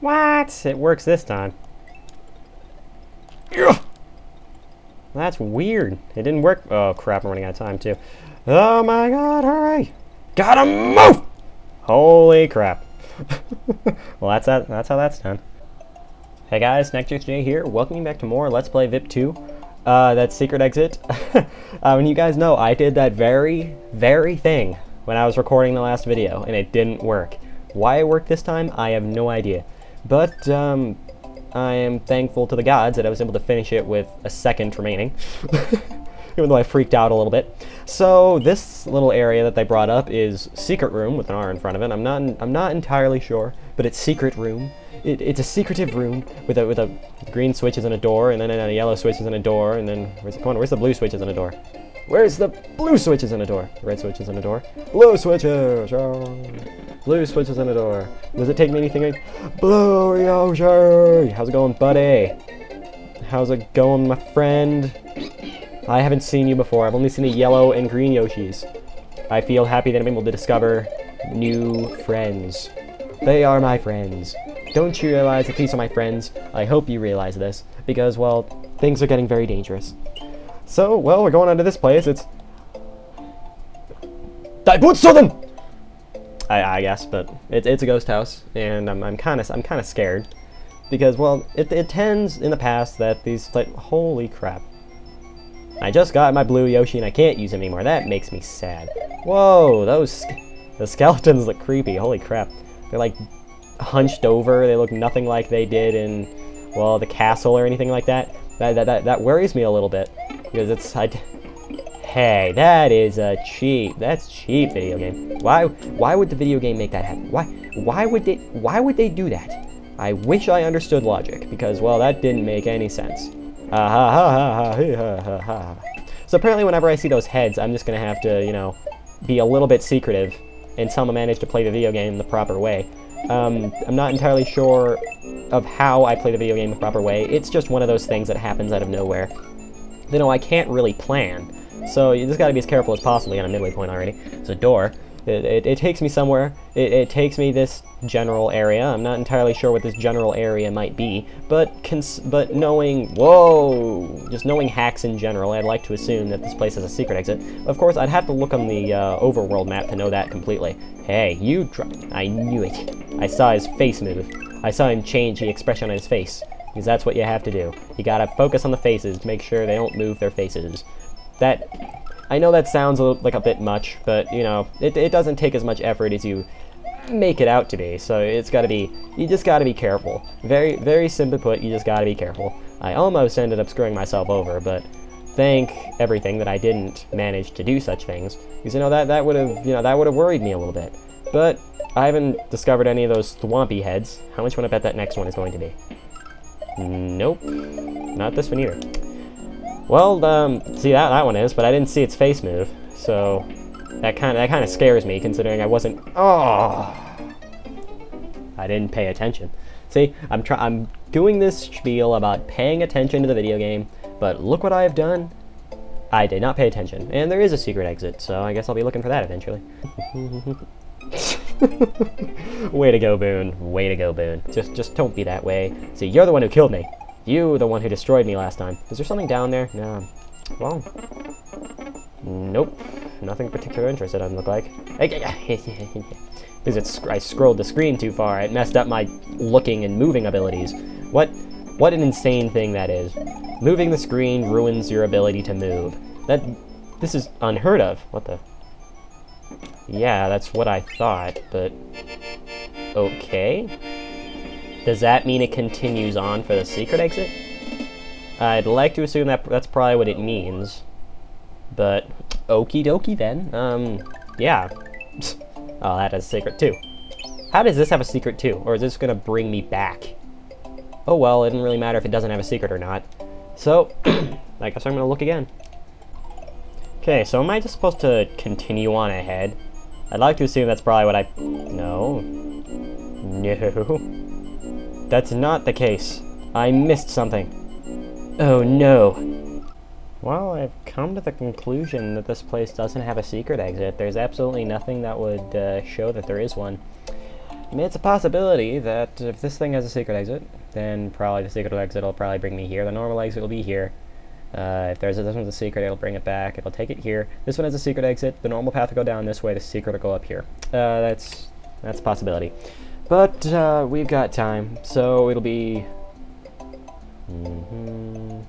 What? It works this time. That's weird. It didn't work. Oh crap, I'm running out of time too. Oh my god, hurry! Gotta move! Holy crap. well, that's that, that's how that's done. Hey guys, NextJay here. Welcome back to more Let's Play VIP 2. Uh, that's Secret Exit. uh, and you guys know, I did that very, very thing when I was recording the last video, and it didn't work. Why it worked this time, I have no idea. But, um, I am thankful to the gods that I was able to finish it with a second remaining. Even though I freaked out a little bit. So, this little area that they brought up is Secret Room, with an R in front of it. I'm not, I'm not entirely sure, but it's Secret Room. It, it's a secretive room with a with a green switches and a door, and then a yellow switches and a door, and then where's the come where's the blue switches and a door? Where's the blue switches in a door? Red switches in a door. Blue switches. Blue switches and a door. Does it take me anything? Blue Yoshi. How's it going, buddy? How's it going, my friend? I haven't seen you before. I've only seen the yellow and green Yoshis. I feel happy that I'm able to discover new friends. They are my friends. Don't you realize that these are my friends? I hope you realize this, because, well, things are getting very dangerous. So, well, we're going on to this place. It's... Daibutsudan! I, I guess, but it, it's a ghost house, and I'm, I'm kind of I'm kind of scared. Because, well, it, it tends in the past that these, like, holy crap. I just got my blue Yoshi and I can't use him anymore. That makes me sad. Whoa, those, the skeletons look creepy. Holy crap. They're like hunched over. They look nothing like they did in, well, the castle or anything like that. That, that, that, that worries me a little bit. Because it's, I, hey, that is a cheap, that's cheap video game. Why, why would the video game make that happen? Why, why would they, why would they do that? I wish I understood logic, because, well, that didn't make any sense. Ha ha ha ha ha ha ha. So apparently whenever I see those heads, I'm just gonna have to, you know, be a little bit secretive until I manage to play the video game the proper way. Um, I'm not entirely sure of how I play the video game the proper way. It's just one of those things that happens out of nowhere. You know, I can't really plan. So you just gotta be as careful as possible. You got a midway point already. It's a door. It, it, it takes me somewhere. It, it, takes me this general area. I'm not entirely sure what this general area might be, but but knowing, whoa, just knowing hacks in general, I'd like to assume that this place has a secret exit. Of course, I'd have to look on the uh, overworld map to know that completely. Hey, you I knew it. I saw his face move. I saw him change the expression on his face, because that's what you have to do. You gotta focus on the faces to make sure they don't move their faces. That I know that sounds a little, like a bit much, but, you know, it, it doesn't take as much effort as you make it out to be, so it's gotta be, you just gotta be careful. Very, very simply put, you just gotta be careful. I almost ended up screwing myself over, but thank everything that I didn't manage to do such things, because, you know, that, that would have, you know, that would have worried me a little bit. But I haven't discovered any of those thwompy heads. How much would I bet that next one is going to be? Nope. Not this one either. Well, um, see that that one is, but I didn't see its face move, so that kind of that kind of scares me, considering I wasn't. Oh, I didn't pay attention. See, I'm try I'm doing this spiel about paying attention to the video game, but look what I have done. I did not pay attention, and there is a secret exit, so I guess I'll be looking for that eventually. Way to go, Boone. Way to go, Boone. Just, just don't be that way. See, you're the one who killed me. You, the one who destroyed me last time. Is there something down there? No. Well. Nope. Nothing particular interested, doesn't look like. Because it's, I scrolled the screen too far. It messed up my looking and moving abilities. What, what an insane thing that is. Moving the screen ruins your ability to move. That, this is unheard of. What the? Yeah, that's what I thought, but... Okay. Does that mean it continues on for the secret exit? I'd like to assume that that's probably what it means. But, okie dokie then. Um, yeah. oh, that has a secret too. How does this have a secret too? Or is this gonna bring me back? Oh well, it doesn't really matter if it doesn't have a secret or not. So, I guess I'm gonna look again. Okay, so am I just supposed to continue on ahead? I'd like to assume that's probably what I... No. No. That's not the case. I missed something. Oh no. Well, I've come to the conclusion that this place doesn't have a secret exit. There's absolutely nothing that would uh, show that there is one. I mean, it's a possibility that if this thing has a secret exit, then probably the secret exit will probably bring me here. The normal exit will be here. Uh, if there's a, this one's a secret, it'll bring it back. It'll take it here. This one has a secret exit. The normal path will go down this way. The secret will go up here. Uh, that's that's a possibility. But uh, we've got time, so it'll be. Mm -hmm.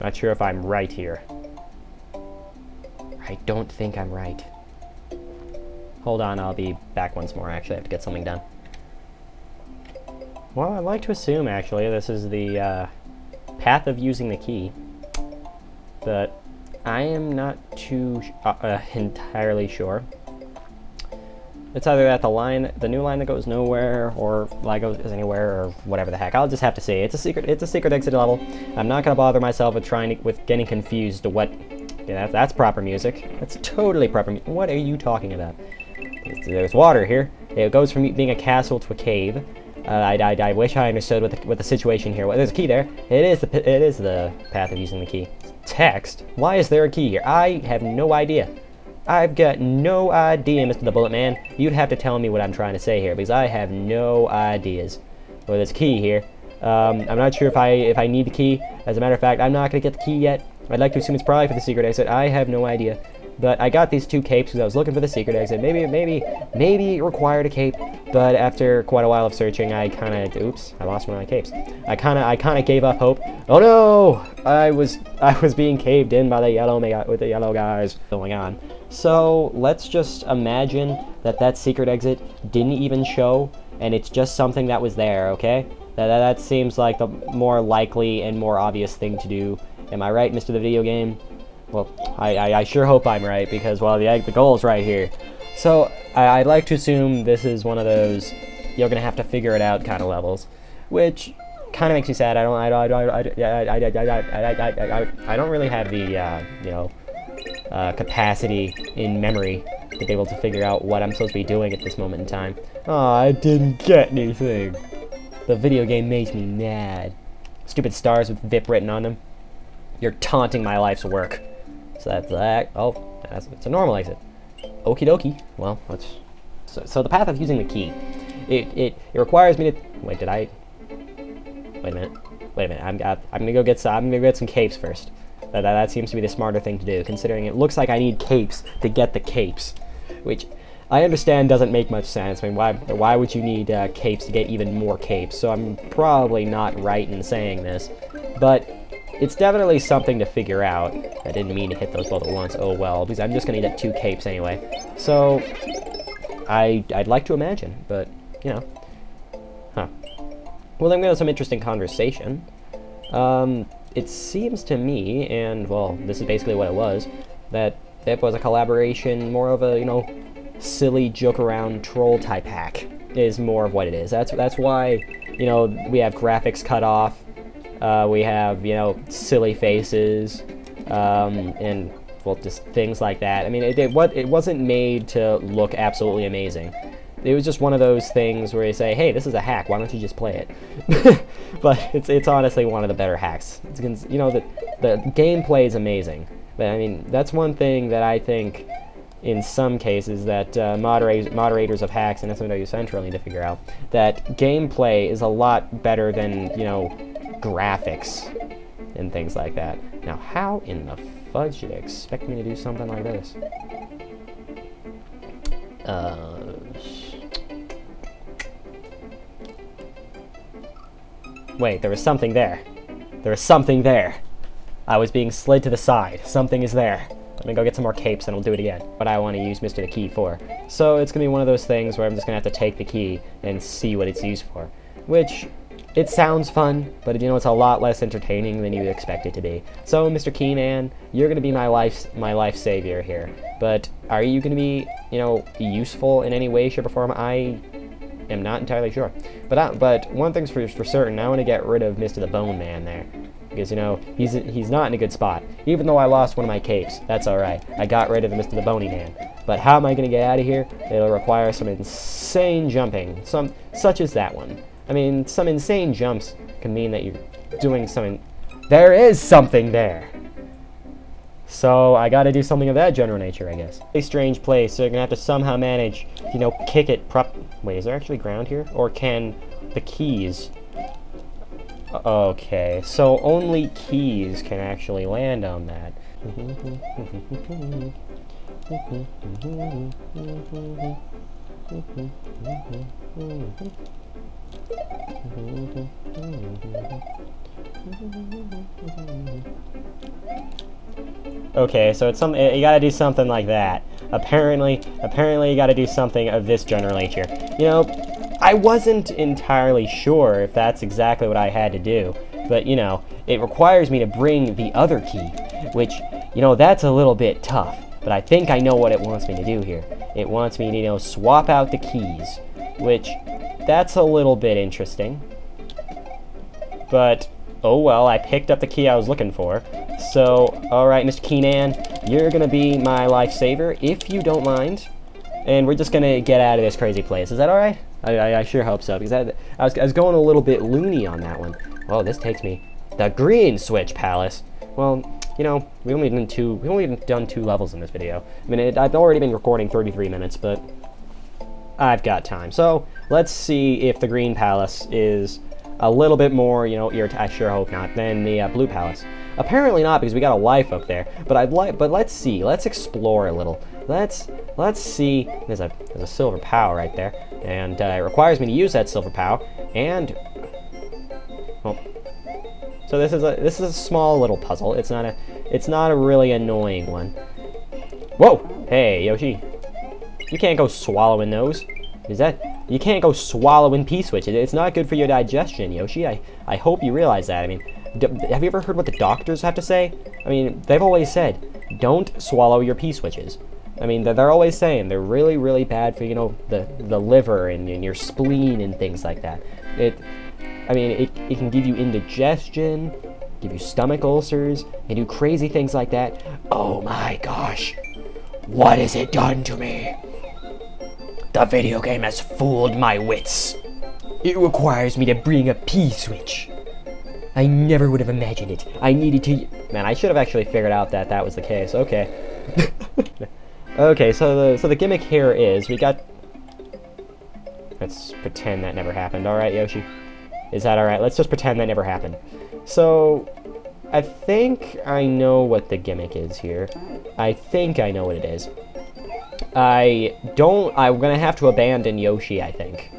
Not sure if I'm right here. I don't think I'm right. Hold on, I'll be back once more. Actually, I have to get something done. Well, I'd like to assume, actually, this is the uh, path of using the key. But I am not too uh, uh, entirely sure. It's either that the line, the new line that goes nowhere, or line goes anywhere, or whatever the heck. I'll just have to see. It's a secret. It's a secret exit level. I'm not gonna bother myself with trying to, with getting confused to what. Yeah, that's, that's proper music. That's totally proper. What are you talking about? There's water here. It goes from being a castle to a cave. Uh, I, I, I wish I understood what the, what the situation here was. There's a key there. It is the it is the path of using the key. Text. Why is there a key here? I have no idea. I've got no idea, Mr. the Bullet Man. You'd have to tell me what I'm trying to say here, because I have no ideas. Well, there's a key here. Um, I'm not sure if I if I need the key. As a matter of fact, I'm not going to get the key yet. I'd like to assume it's probably for the secret exit. I have no idea. But I got these two capes because I was looking for the secret exit. Maybe, maybe, maybe it required a cape. But after quite a while of searching, I kind of, oops, I lost one of my capes. I kind of, I kind of gave up hope. Oh no! I was, I was being caved in by the yellow, with the yellow guys oh going on. So let's just imagine that that secret exit didn't even show, and it's just something that was there. Okay? That that, that seems like the more likely and more obvious thing to do. Am I right, Mr. The Video Game? Well, I, I, I sure hope I'm right, because, well, the, the goal's right here. So, I, would like to assume this is one of those you're going to have to figure it out kind of levels, which kind of makes me sad. I don't, I, I, I, I, I, I, I, I don't really have the, uh, you know, uh, capacity in memory to be able to figure out what I'm supposed to be doing at this moment in time. Oh, I didn't get anything. The video game makes me mad. Stupid stars with VIP written on them. You're taunting my life's work. So that's that. Oh, that's, it's a normal exit. Okie dokie. Well, let's. So, so the path of using the key, it, it it requires me to. Wait, did I? Wait a minute. Wait a minute. I'm I'm gonna go get some. I'm gonna go get some capes first. That, that that seems to be the smarter thing to do, considering it looks like I need capes to get the capes, which I understand doesn't make much sense. I mean, why why would you need uh, capes to get even more capes? So I'm probably not right in saying this, but it's definitely something to figure out. I didn't mean to hit those both at once. Oh well, because I'm just going to get two capes anyway. So, I, I'd like to imagine, but, you know. Huh. Well, then we have some interesting conversation. Um, it seems to me, and, well, this is basically what it was, that it was a collaboration, more of a, you know, silly joke around troll type hack is more of what it is. That's that's why, you know, we have graphics cut off uh, we have, you know, silly faces, um, and, well, just things like that. I mean, it, it, what, it wasn't made to look absolutely amazing. It was just one of those things where you say, hey, this is a hack, why don't you just play it? but it's, it's honestly one of the better hacks. It's, you know, the, the gameplay is amazing. But, I mean, that's one thing that I think in some cases that uh, moderators, moderators of hacks and SMW Central need to figure out that gameplay is a lot better than, you know, graphics and things like that. Now, how in the fudge did you expect me to do something like this? Uh, wait, there was something there. There was something there. I was being slid to the side. Something is there. Let me go get some more capes and I'll do it again. What I want to use Mr. the Key for. So it's going to be one of those things where I'm just going to have to take the key and see what it's used for. Which it sounds fun, but you know, it's a lot less entertaining than you'd expect it to be. So, Mr. Keyman, you're gonna be my life, my life savior here. But are you gonna be, you know, useful in any way, shape, or form? I am not entirely sure. But I, but one thing's for for certain, I want to get rid of Mr. the Bone Man there. Because, you know, he's he's not in a good spot. Even though I lost one of my capes, that's alright. I got rid of Mr. the Bony Man. But how am I going to get out of here? It'll require some insane jumping, some such as that one. I mean, some insane jumps can mean that you're doing something. There is something there! So I gotta do something of that general nature, I guess. A strange place, so you're gonna have to somehow manage, you know, kick it prop- Wait, is there actually ground here? Or can the keys... Okay, so only keys can actually land on that. Okay, so it's something you gotta do something like that. Apparently, apparently you gotta do something of this general nature. You know, I wasn't entirely sure if that's exactly what I had to do, but you know, it requires me to bring the other key, which, you know, that's a little bit tough. But I think I know what it wants me to do here. It wants me to, you know, swap out the keys, which, that's a little bit interesting. But, oh well, I picked up the key I was looking for. So, alright, Mr. Keyman, you're gonna be my lifesaver, if you don't mind. And we're just gonna get out of this crazy place. Is that alright? I, I, I, sure hope so, because I, I, was, I was going a little bit loony on that one. Oh, this takes me... The Green Switch Palace. Well, you know, we've only done two, we only done two levels in this video. I mean, it, I've already been recording 33 minutes, but I've got time. So, let's see if the Green Palace is a little bit more, you know, I sure hope not, than the uh, Blue Palace. Apparently not, because we got a life up there. But I'd like, but let's see, let's explore a little. Let's, let's see, there's a, there's a silver pow right there, and uh, it requires me to use that silver pow, and, well, so this is a, this is a small little puzzle. It's not a, it's not a really annoying one. Whoa! Hey, Yoshi. You can't go swallowing those. Is that... You can't go swallowing P-switches. It's not good for your digestion, Yoshi. I, I hope you realize that. I mean, have you ever heard what the doctors have to say? I mean, they've always said, don't swallow your P-switches. I mean, they're, they're, always saying they're really, really bad for, you know, the, the liver and, and your spleen and things like that. It, I mean, it, it can give you indigestion, give you stomach ulcers, and do crazy things like that. Oh my gosh. What has it done to me? The video game has fooled my wits. It requires me to bring a P-switch. I never would have imagined it. I needed to... Man, I should have actually figured out that that was the case. Okay. okay, so the, so the gimmick here is we got... Let's pretend that never happened. Alright, Yoshi? Is that alright? Let's just pretend that never happened. So, I think I know what the gimmick is here. I think I know what it is. I don't, I'm gonna have to abandon Yoshi, I think.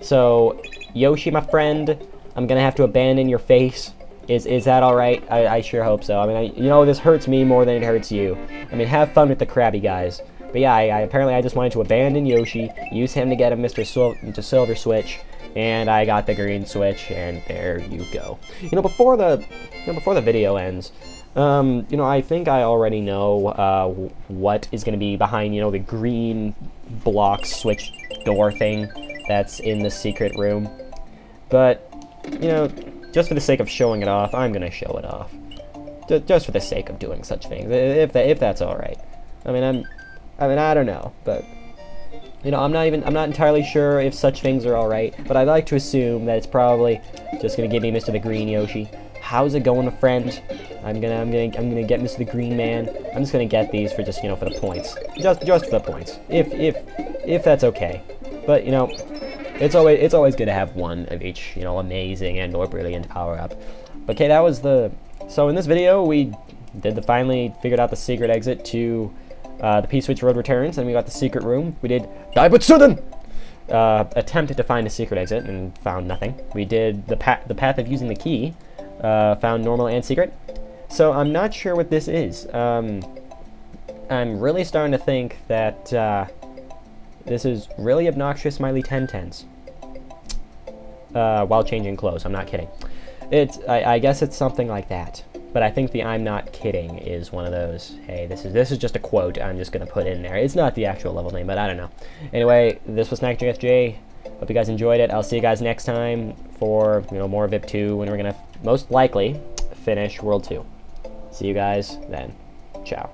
So, Yoshi, my friend, I'm gonna have to abandon your face. Is is that alright? I, I sure hope so. I mean, I, you know, this hurts me more than it hurts you. I mean, have fun with the Krabby guys. But yeah, I, I apparently I just wanted to abandon Yoshi, use him to get a Mr. Sil to Silver Switch, and I got the green switch, and there you go. You know, before the, you know, before the video ends, um, you know, I think I already know uh, what is going to be behind, you know, the green block switch door thing that's in the secret room. But, you know, just for the sake of showing it off, I'm going to show it off. Just for the sake of doing such things, if that, if that's all right. I mean, I'm, I mean, I don't know, but you know, I'm not even, I'm not entirely sure if such things are alright, but I'd like to assume that it's probably just gonna give me Mr. the Green Yoshi. How's it going, a friend? I'm gonna, I'm gonna, I'm gonna get Mr. the Green Man. I'm just gonna get these for just, you know, for the points. Just, just for the points. If, if, if that's okay. But, you know, it's always, it's always good to have one of each, you know, amazing and or brilliant power-up. Okay, that was the, so in this video, we did the, finally figured out the secret exit to uh, the P-Switch Road returns, and we got the secret room. We did Daibutsudan! Uh, attempted to find a secret exit and found nothing. We did the, pa the path of using the key, uh, found normal and secret. So I'm not sure what this is. Um, I'm really starting to think that uh, this is really obnoxious Smiley 1010s. Uh, while changing clothes, I'm not kidding. It's, I, I guess it's something like that. But I think the I'm not kidding is one of those, hey, this is this is just a quote I'm just going to put in there. It's not the actual level name, but I don't know. Anyway, this was SnackJSJ. Hope you guys enjoyed it. I'll see you guys next time for, you know, more VIP 2 when we're going to most likely finish World 2. See you guys then. Ciao.